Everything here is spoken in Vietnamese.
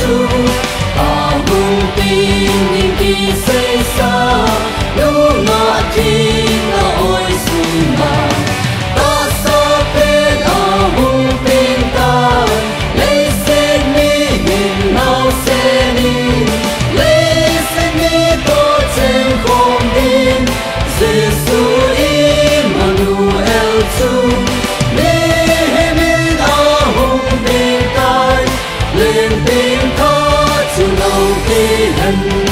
Giêsu ta vững tin 的人。